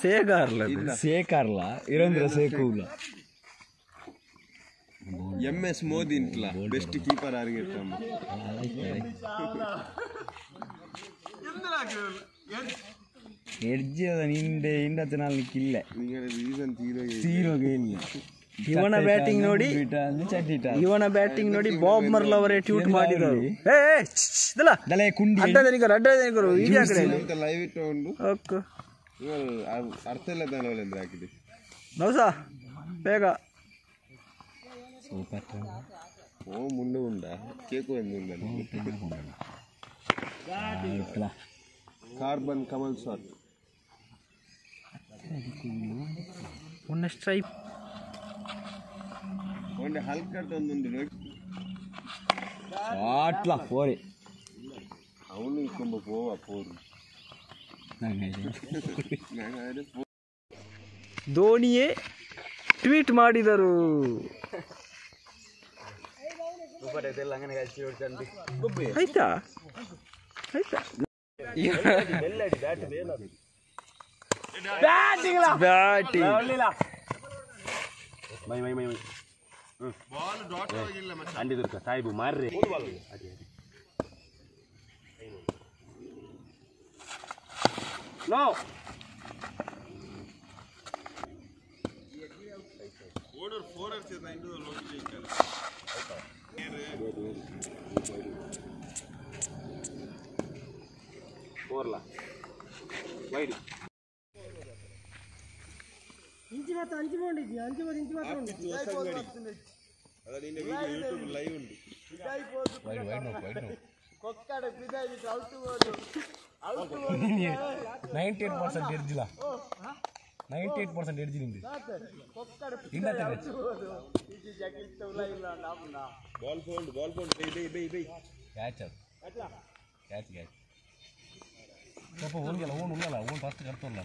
ಸೇಗಾರ್ಲ ಸೇಕಾರ್ಲ ಇರಂದ್ರ ಸೇಕೂಲ ಎಂ ಎಸ್ ಮೋದಿ ಇಂಟ್ಲ ಬೆಸ್ಟ್ ಕೀಪರ್ ಆರ್ಗಿರ್ತಾಮ ಎಡ್ಜಿ ಅದ ನಿಂದೆ ಇಂಡತ್ತ ನಾಲ್ಕಿಲ್ಲ ನಿಂಗೆ ರೀಸನ್ ಇಲ್ಲ. ಇವನ ಬ್ಯಾಟಿಂಗ್ ನೋಡಿ ಇವನ ಬ್ಯಾಟಿಂಗ್ ನೋಡಿ ಬಾಬ್ ಮರ್ಲ್ ಅವರೇ ಟ್ಯೂಟ್ ಮಾಡಿದರು ನೌಸ ಬೇಗ. ಓ ಮುಂದೆ ಉಂಡ ಕೇಕು ಎಂದು ಉಂಡ ಕಾರ್ಬನ್ ಕಮಲ್ ಸಾಟ್ ಒನ್ನ ಸ್ಟ್ರೈಪ್ ಆಟ್ಲ ಪೋರೆ ಅವನು ತುಂಬ ಪೋವ ಪೋರು ನಾನು ಧೋನಿಯೇ ಟ್ವೀಟ್ ಮಾಡಿದರು. ಆಯ್ತಾ? ಆಯ್ತಾ? ಬ್ಯಾಟಿಂಗ್ ಮೈ ಮೈ ಮೈ ಮೈ. ಅಂಡಿ ದುರ್ಗ ಸಾಯಿಬು ಮಾರ್ರಿ ನೋ ಫೋರ್ಲಾ ವೈಡ್ ಲೈವ್ ಉಂಟು ನೈಂಟಿ ಏಟ್ ಪರ್ಸೆಂಟ್ ಎಡ್ಜಿಲ್ಲ ನೈಂಟಿ ಏಟ್ ಪರ್ಸೆಂಟ್ ಎಡ್ಜಿ ನಿಂದು ಬಾಲ್ ಫೋಲ್ಡ್ ball fold bye bye bye bye catch ಅದು ಕ್ಯಾಚ್ ಕ್ಯಾಚ್ ಸ್ವಲ್ಪ ಓನ್ಗೆಲ್ಲ ಓನ್ ಉಳ್ಳಲ್ಲ ಓನ್ ಫಸ್ಟ್ ಕರ್ತಲ್ಲ